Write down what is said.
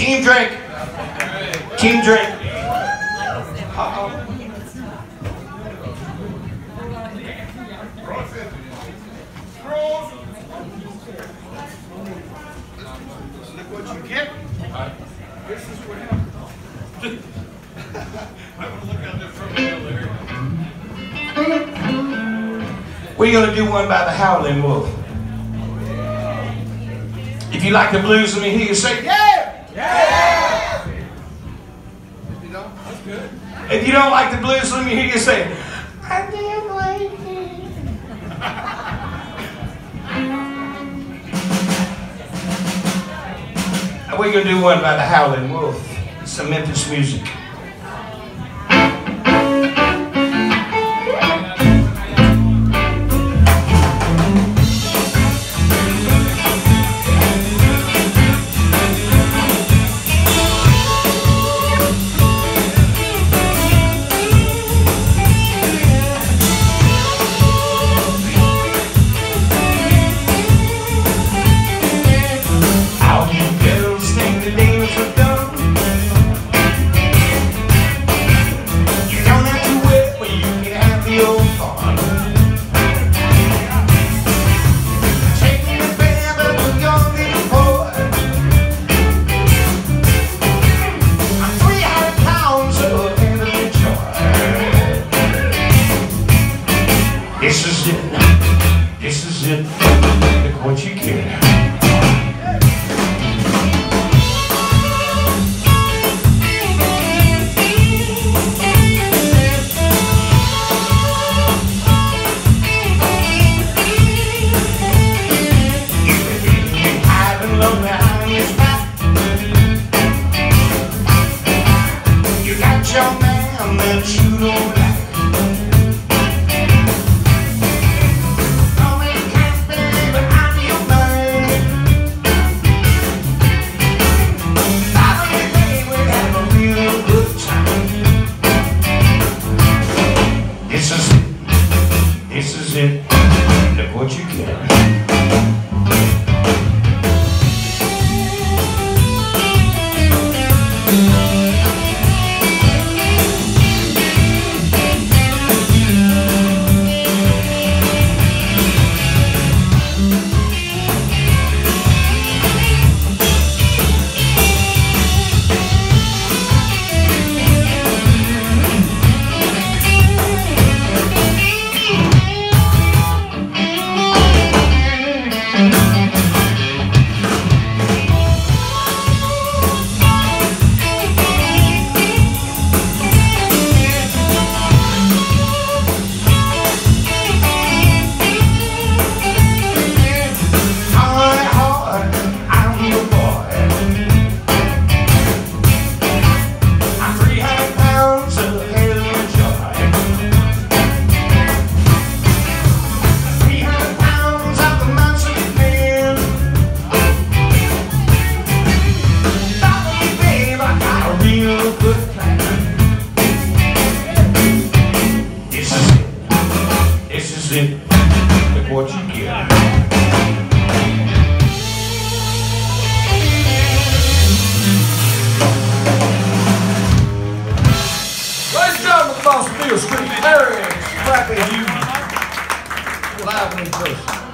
Team drink. Team drink. Uh-oh. Look what you get. This is what look. We're going to do one by the Howling Wolf. If you like the blues, let me hear you say, yeah! Yeah! You know, that's good. If you don't like the blues, let me hear you say, I didn't like it. We're going to do one by the Howling Wolf. Some Memphis music. This is it. This is it. Look what you get. Your man that you don't like. This is it. Look what you get. This is it. Look what you get. Ladies and gentlemen, the Boston Field Street, Larry Crappy, you live in person.